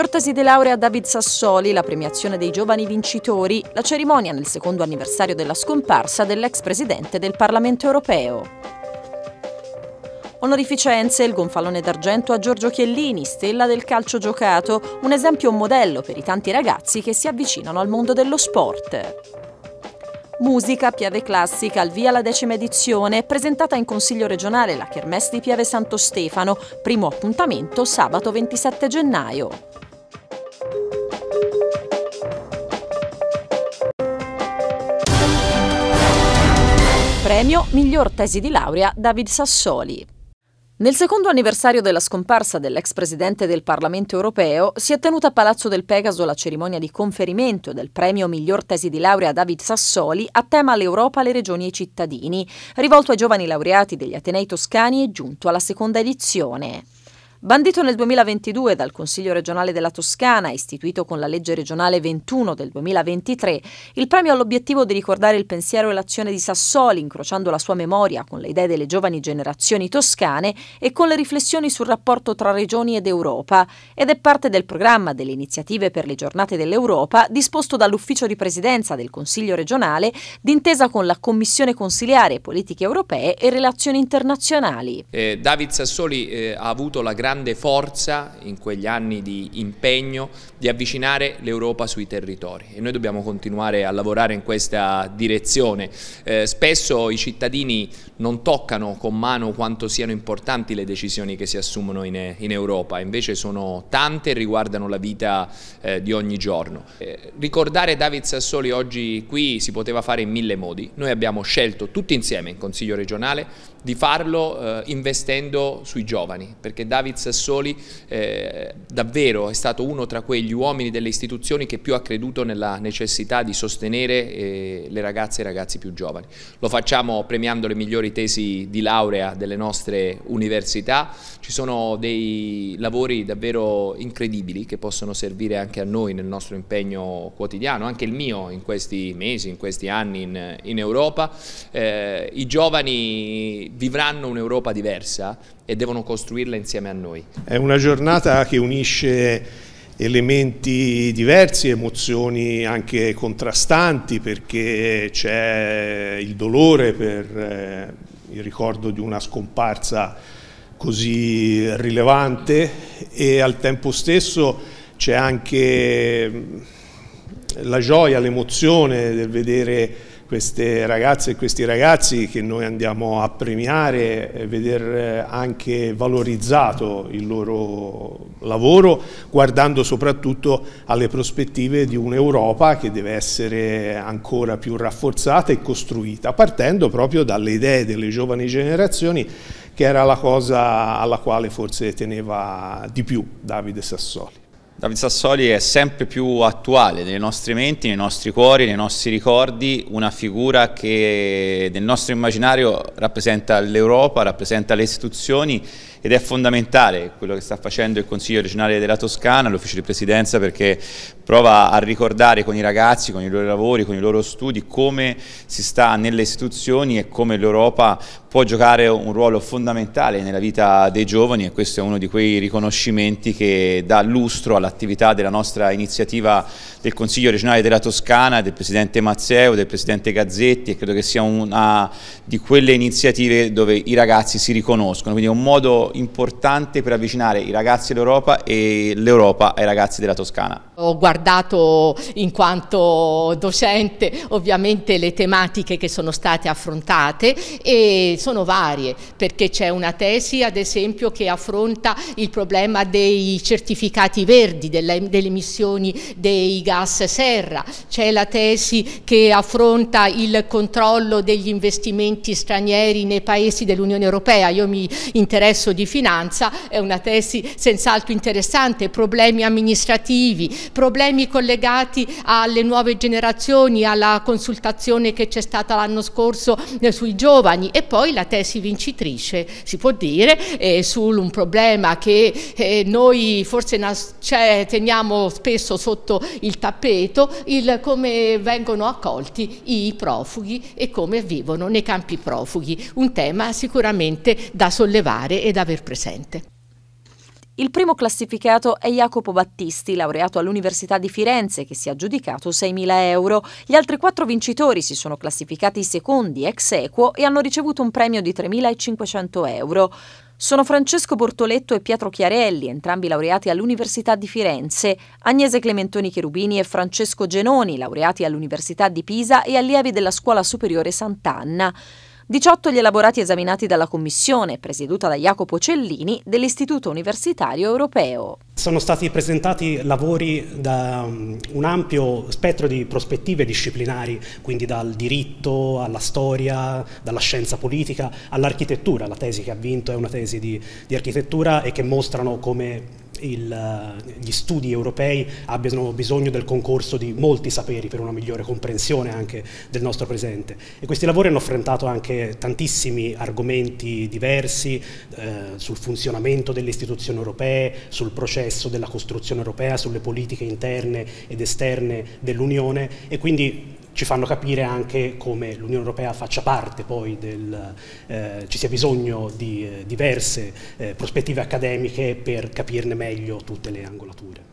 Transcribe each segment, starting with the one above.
Miglior tesi di laurea David Sassoli, la premiazione dei giovani vincitori, la cerimonia nel secondo anniversario della scomparsa dell'ex presidente del Parlamento europeo. Onorificenze, il gonfalone d'argento a Giorgio Chiellini, stella del calcio giocato, un esempio modello per i tanti ragazzi che si avvicinano al mondo dello sport. Musica Piave Classica al via la decima edizione, presentata in Consiglio regionale la Kermesse di Piave Santo Stefano, primo appuntamento sabato 27 gennaio. Premio Miglior tesi di laurea David Sassoli. Nel secondo anniversario della scomparsa dell'ex presidente del Parlamento europeo si è tenuta a Palazzo del Pegaso la cerimonia di conferimento del premio miglior tesi di laurea David Sassoli a tema l'Europa, le regioni e i cittadini, rivolto ai giovani laureati degli Atenei toscani e giunto alla seconda edizione. Bandito nel 2022 dal Consiglio regionale della Toscana, istituito con la legge regionale 21 del 2023, il premio ha l'obiettivo di ricordare il pensiero e l'azione di Sassoli, incrociando la sua memoria con le idee delle giovani generazioni toscane e con le riflessioni sul rapporto tra regioni ed Europa, ed è parte del programma delle iniziative per le giornate dell'Europa disposto dall'ufficio di presidenza del Consiglio regionale d'intesa con la Commissione consiliare politiche europee e relazioni internazionali. Eh, David Sassoli eh, ha avuto la grande grande forza in quegli anni di impegno di avvicinare l'Europa sui territori e noi dobbiamo continuare a lavorare in questa direzione. Eh, spesso i cittadini non toccano con mano quanto siano importanti le decisioni che si assumono in, in Europa, invece sono tante e riguardano la vita eh, di ogni giorno. Eh, ricordare David Sassoli oggi qui si poteva fare in mille modi, noi abbiamo scelto tutti insieme in Consiglio regionale di farlo eh, investendo sui giovani, perché David Sassoli eh, davvero è stato uno tra quegli uomini delle istituzioni che più ha creduto nella necessità di sostenere eh, le ragazze e i ragazzi più giovani. Lo facciamo premiando le migliori tesi di laurea delle nostre università, ci sono dei lavori davvero incredibili che possono servire anche a noi nel nostro impegno quotidiano, anche il mio in questi mesi, in questi anni in, in Europa. Eh, I giovani vivranno un'Europa diversa e devono costruirla insieme a noi. È una giornata che unisce elementi diversi, emozioni anche contrastanti perché c'è il dolore per eh, il ricordo di una scomparsa così rilevante e al tempo stesso c'è anche la gioia, l'emozione del vedere queste ragazze e questi ragazzi che noi andiamo a premiare e vedere anche valorizzato il loro lavoro, guardando soprattutto alle prospettive di un'Europa che deve essere ancora più rafforzata e costruita, partendo proprio dalle idee delle giovani generazioni che era la cosa alla quale forse teneva di più Davide Sassoli. Davide Sassoli è sempre più attuale nelle nostre menti, nei nostri cuori, nei nostri ricordi, una figura che nel nostro immaginario rappresenta l'Europa, rappresenta le istituzioni ed è fondamentale quello che sta facendo il Consiglio regionale della Toscana, l'ufficio di presidenza perché prova a ricordare con i ragazzi, con i loro lavori, con i loro studi come si sta nelle istituzioni e come l'Europa può giocare un ruolo fondamentale nella vita dei giovani e questo è uno di quei riconoscimenti che dà lustro all'attività della nostra iniziativa del Consiglio regionale della Toscana, del Presidente Mazzeo, del Presidente Gazzetti e credo che sia una di quelle iniziative dove i ragazzi si riconoscono, quindi è un modo importante per avvicinare i ragazzi all'Europa e l'Europa ai ragazzi della Toscana. Ho guardato in quanto docente ovviamente le tematiche che sono state affrontate e sono varie perché c'è una tesi ad esempio che affronta il problema dei certificati verdi, delle, delle emissioni dei gas serra, c'è la tesi che affronta il controllo degli investimenti stranieri nei paesi dell'Unione Europea, io mi interesso di finanza, è una tesi senz'altro interessante, problemi amministrativi, problemi collegati alle nuove generazioni, alla consultazione che c'è stata l'anno scorso eh, sui giovani. E poi la tesi vincitrice, si può dire, eh, su un problema che eh, noi forse cioè, teniamo spesso sotto il tappeto, il come vengono accolti i profughi e come vivono nei campi profughi, un tema sicuramente da sollevare e da aver presente. Il primo classificato è Jacopo Battisti, laureato all'Università di Firenze, che si è aggiudicato 6.000 euro. Gli altri quattro vincitori si sono classificati secondi ex equo e hanno ricevuto un premio di 3.500 euro. Sono Francesco Bortoletto e Pietro Chiarelli, entrambi laureati all'Università di Firenze, Agnese Clementoni Cherubini e Francesco Genoni, laureati all'Università di Pisa e allievi della Scuola Superiore Sant'Anna. 18 gli elaborati esaminati dalla Commissione, presieduta da Jacopo Cellini, dell'Istituto Universitario Europeo. Sono stati presentati lavori da um, un ampio spettro di prospettive disciplinari, quindi dal diritto alla storia, dalla scienza politica all'architettura. La tesi che ha vinto è una tesi di, di architettura e che mostrano come il, gli studi europei abbiano bisogno del concorso di molti saperi per una migliore comprensione anche del nostro presente. E questi lavori hanno affrontato anche tantissimi argomenti diversi eh, sul funzionamento delle istituzioni europee, sul processo della costruzione europea, sulle politiche interne ed esterne dell'Unione e quindi ci fanno capire anche come l'Unione Europea faccia parte poi del, eh, ci sia bisogno di eh, diverse eh, prospettive accademiche per capirne meglio tutte le angolature.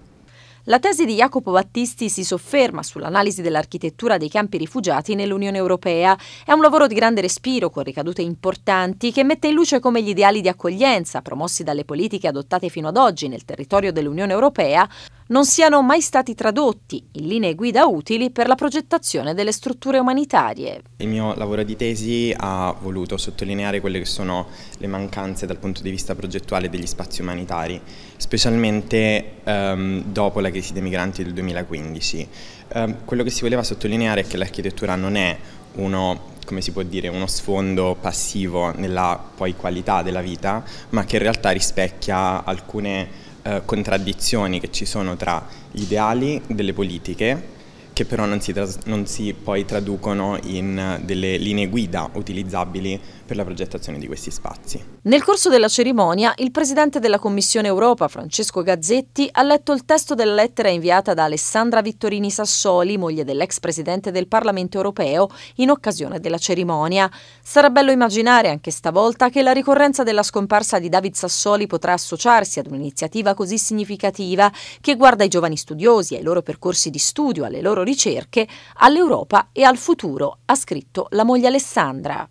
La tesi di Jacopo Battisti si sofferma sull'analisi dell'architettura dei campi rifugiati nell'Unione Europea. È un lavoro di grande respiro, con ricadute importanti, che mette in luce come gli ideali di accoglienza, promossi dalle politiche adottate fino ad oggi nel territorio dell'Unione Europea, non siano mai stati tradotti in linee guida utili per la progettazione delle strutture umanitarie. Il mio lavoro di tesi ha voluto sottolineare quelle che sono le mancanze dal punto di vista progettuale degli spazi umanitari, specialmente ehm, dopo la crisi dei migranti del 2015. Eh, quello che si voleva sottolineare è che l'architettura non è uno come si può dire, uno sfondo passivo nella poi qualità della vita, ma che in realtà rispecchia alcune eh, contraddizioni che ci sono tra gli ideali delle politiche che però non si, non si, poi traducono in delle linee guida utilizzabili per la progettazione di questi spazi. Nel corso della cerimonia, il Presidente della Commissione Europa, Francesco Gazzetti, ha letto il testo della lettera inviata da Alessandra Vittorini Sassoli, moglie dell'ex Presidente del Parlamento Europeo, in occasione della cerimonia. Sarà bello immaginare anche stavolta che la ricorrenza della scomparsa di David Sassoli potrà associarsi ad un'iniziativa così significativa che guarda ai giovani studiosi, ai loro percorsi di studio, alle loro ricerche, all'Europa e al futuro, ha scritto la moglie Alessandra.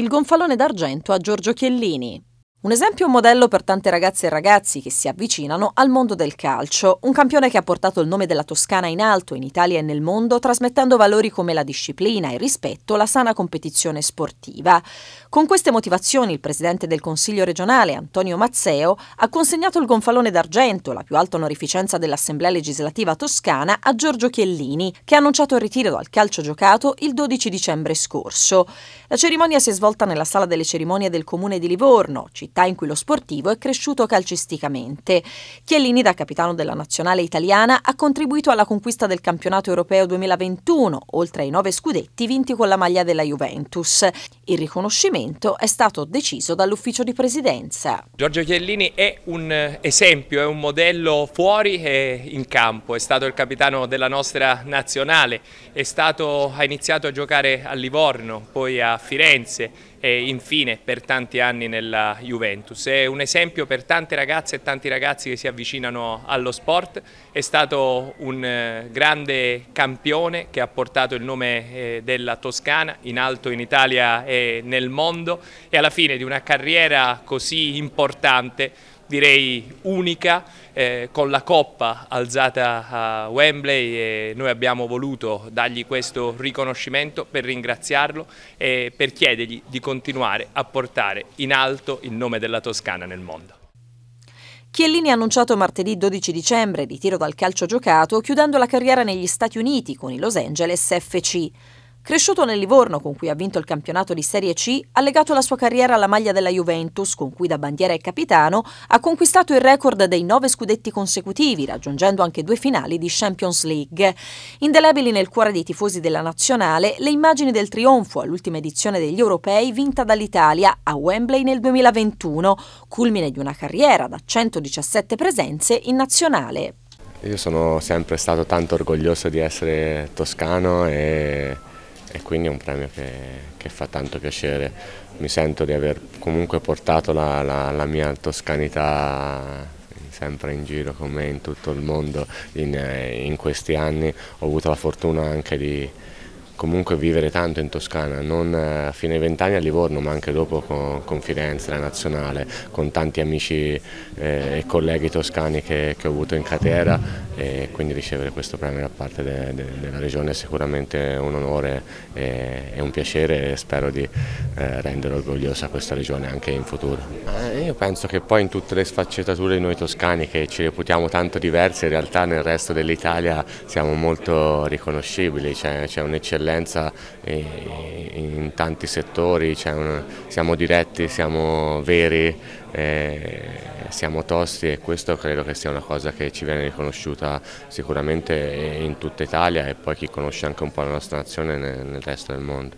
Il gonfalone d'argento a Giorgio Chiellini. Un esempio modello per tante ragazze e ragazzi che si avvicinano al mondo del calcio, un campione che ha portato il nome della Toscana in alto in Italia e nel mondo, trasmettendo valori come la disciplina, il rispetto, la sana competizione sportiva. Con queste motivazioni il presidente del Consiglio regionale, Antonio Mazzeo, ha consegnato il gonfalone d'argento, la più alta onorificenza dell'Assemblea legislativa toscana, a Giorgio Chiellini, che ha annunciato il ritiro dal calcio giocato il 12 dicembre scorso. La cerimonia si è svolta nella sala delle cerimonie del comune di Livorno, città in cui lo sportivo è cresciuto calcisticamente. Chiellini, da capitano della nazionale italiana, ha contribuito alla conquista del campionato europeo 2021, oltre ai nove scudetti vinti con la maglia della Juventus. Il riconoscimento è stato deciso dall'ufficio di presidenza. Giorgio Chiellini è un esempio, è un modello fuori e in campo, è stato il capitano della nostra nazionale, stato, ha iniziato a giocare a Livorno, poi a Firenze, e infine per tanti anni nella Juventus. È un esempio per tante ragazze e tanti ragazzi che si avvicinano allo sport, è stato un eh, grande campione che ha portato il nome eh, della Toscana in alto in Italia e nel mondo e alla fine di una carriera così importante direi unica, eh, con la coppa alzata a Wembley e noi abbiamo voluto dargli questo riconoscimento per ringraziarlo e per chiedergli di continuare a portare in alto il nome della Toscana nel mondo. Chiellini ha annunciato martedì 12 dicembre ritiro dal calcio giocato, chiudendo la carriera negli Stati Uniti con i Los Angeles FC. Cresciuto nel Livorno, con cui ha vinto il campionato di Serie C, ha legato la sua carriera alla maglia della Juventus, con cui da bandiera e capitano ha conquistato il record dei nove scudetti consecutivi, raggiungendo anche due finali di Champions League. Indelebili nel cuore dei tifosi della nazionale, le immagini del trionfo all'ultima edizione degli europei vinta dall'Italia a Wembley nel 2021, culmine di una carriera da 117 presenze in nazionale. Io sono sempre stato tanto orgoglioso di essere toscano e e quindi è un premio che, che, fa tanto piacere. Mi sento di aver comunque portato la, la, la mia toscanità sempre in giro con me in tutto il mondo in, in questi anni. Ho avuto la fortuna anche di comunque vivere tanto in Toscana, non a eh, fine vent'anni a Livorno ma anche dopo con, con Firenze, la nazionale, con tanti amici eh, e colleghi toscani che, che, ho avuto in carriera e quindi ricevere questo premio da parte de, de, della regione è sicuramente un onore e, e un piacere e spero di eh, rendere orgogliosa questa regione anche in futuro. Eh, io penso che poi in tutte le sfaccettature di noi toscani che ci reputiamo tanto diversi in realtà nel resto dell'Italia siamo molto riconoscibili, c'è un'eccellenza eccellenza in tanti settori, una, siamo diretti, siamo veri, eh, siamo tosti e questo credo che sia una cosa che ci viene riconosciuta sicuramente in tutta Italia e poi chi conosce anche un po' la nostra nazione nel, nel resto del mondo.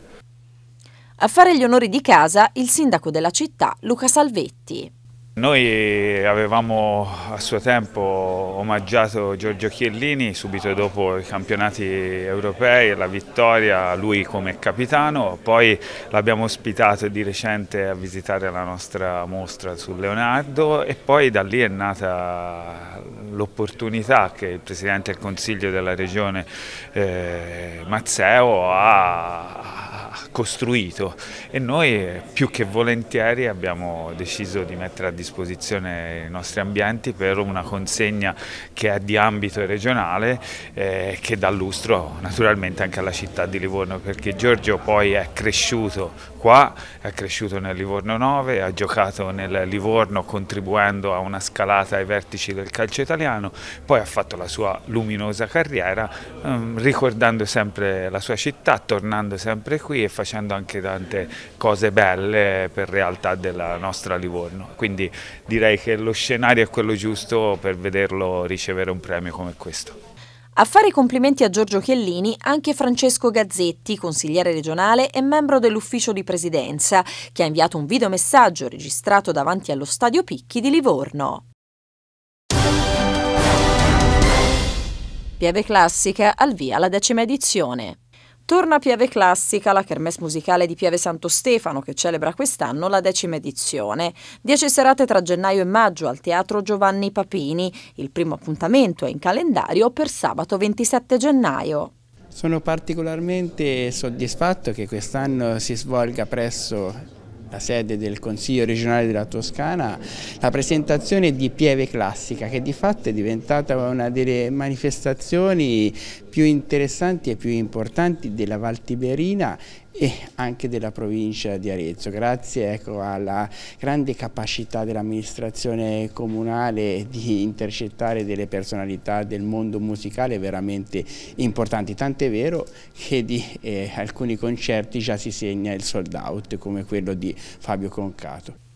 A fare gli onori di casa il sindaco della città Luca Salvetti. Noi avevamo a suo tempo omaggiato Giorgio Chiellini subito dopo i campionati europei la vittoria, lui come capitano, poi l'abbiamo ospitato di recente a visitare la nostra mostra su Leonardo e poi da lì è nata l'opportunità che il Presidente del Consiglio della Regione eh, Mazzeo ha costruito. E noi più che volentieri abbiamo deciso di mettere a disposizione i nostri ambienti per una consegna che è di ambito regionale eh, che dà lustro naturalmente anche alla città di Livorno perché Giorgio poi è cresciuto qua, è cresciuto nel Livorno 9, ha giocato nel Livorno contribuendo a una scalata ai vertici del calcio italiano, poi ha fatto la sua luminosa carriera ehm, ricordando sempre la sua città, tornando sempre qui e facendo anche tante cose belle per realtà della nostra Livorno. Quindi direi che lo scenario è quello giusto per vederlo ricevere un premio come questo. A fare i complimenti a Giorgio Chiellini anche Francesco Gazzetti, consigliere regionale e membro dell'ufficio di presidenza, che ha inviato un videomessaggio registrato davanti allo Stadio Picchi di Livorno. Pieve Classica al via la decima edizione. Torna Pieve Classica, la kermesse musicale di Pieve Santo Stefano, che celebra quest'anno la decima edizione. Dieci serate tra gennaio e maggio al Teatro Giovanni Papini. Il primo appuntamento è in calendario per sabato 27 gennaio. Sono particolarmente soddisfatto che quest'anno si svolga presso la sede del Consiglio regionale della Toscana, la presentazione di Pieve Classica che di fatto è diventata una delle manifestazioni più interessanti e più importanti della Val Tiberina e anche della provincia di Arezzo, grazie ecco, alla grande capacità dell'amministrazione comunale di intercettare delle personalità del mondo musicale veramente importanti, tant'è vero che di eh, alcuni concerti già si segna il sold out come quello di Fabio Concato.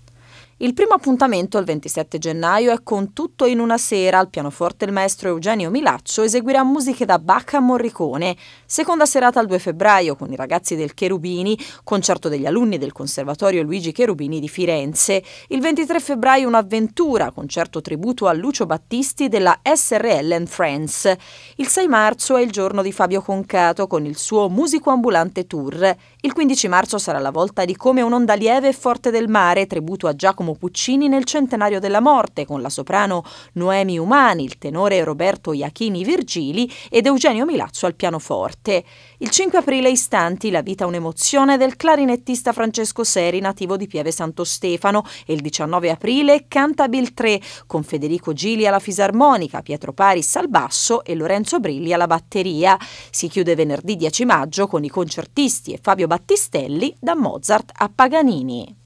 Il primo appuntamento, il 27 gennaio, è con Tutto in una sera. Al pianoforte il maestro Eugenio Milaccio eseguirà musiche da Bach a Morricone. Seconda serata il 2 febbraio con i ragazzi del Cherubini, concerto degli alunni del Conservatorio Luigi Cherubini di Firenze. Il 23 febbraio un'avventura, concerto tributo a Lucio Battisti della SRL and Friends. Il 6 marzo è il giorno di Fabio Concato con il suo Musico Ambulante Tour. Il 15 marzo sarà la volta di Come un'onda lieve e forte del mare, tributo a Giacomo Giacomo Puccini nel centenario della morte con la soprano Noemi Umani, il tenore Roberto Iachini Virgili ed Eugenio Milazzo al pianoforte. Il 5 aprile istanti la vita un'emozione del clarinettista Francesco Seri nativo di Pieve Santo Stefano e il 19 aprile Cantabil 3 con Federico Gili alla fisarmonica, Pietro Paris al basso e Lorenzo Brilli alla batteria. Si chiude venerdì 10 maggio con i concertisti e Fabio Battistelli da Mozart a Paganini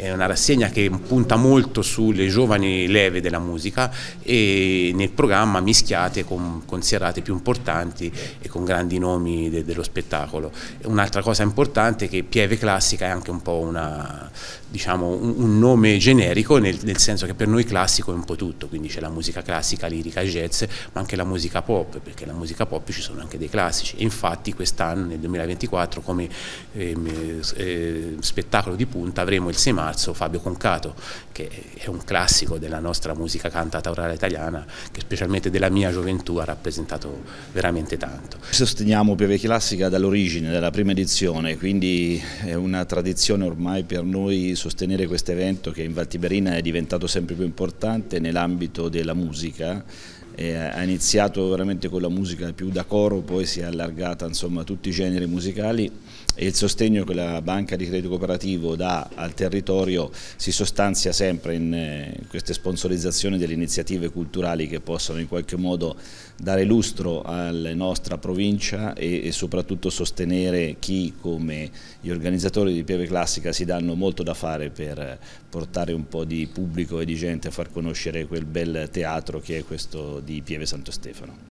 è una rassegna che punta molto sulle giovani leve della musica e nel programma mischiate con, con serate più importanti e con grandi nomi de, dello spettacolo. Un'altra cosa importante è che Pieve Classica è anche un po' una, diciamo, un, un, nome generico nel, nel, senso che per noi classico è un po' tutto, quindi c'è la musica classica, lirica, jazz, ma anche la musica pop, perché la musica pop ci sono anche dei classici e infatti quest'anno nel 2024 come eh, eh, spettacolo di punta avremo il Semai marzo Fabio Concato, che è un classico della nostra musica cantata orale italiana, che specialmente della mia gioventù ha rappresentato veramente tanto. Sosteniamo Pieve Classica dall'origine, dalla prima edizione, quindi è una tradizione ormai per noi sostenere questo evento che in Valtiberina è diventato sempre più importante nell'ambito della musica ha iniziato veramente con la musica più da coro, poi si è allargata insomma, a tutti i generi musicali e il sostegno che la banca di credito cooperativo dà al territorio si sostanzia sempre in, eh, queste sponsorizzazioni delle iniziative culturali che possono in qualche modo dare lustro alla nostra provincia e soprattutto sostenere chi come gli organizzatori di Pieve Classica si danno molto da fare per portare un po' di pubblico e di gente a far conoscere quel bel teatro che è questo di Pieve Santo Stefano.